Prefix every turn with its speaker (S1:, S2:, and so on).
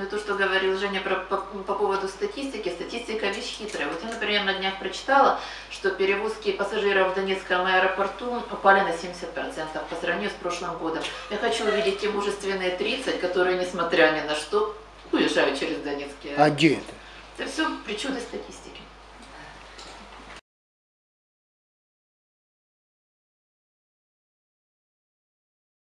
S1: Ну, то, что говорил Женя про, по, по поводу статистики, статистика вещь хитрая. Вот я, например, на днях прочитала, что перевозки пассажиров в Донецком аэропорту упали на 70% по сравнению с прошлым годом. Я хочу увидеть те мужественные 30, которые, несмотря ни на что, уезжают через Донецкий
S2: А где это?
S1: Это все причуды статистики.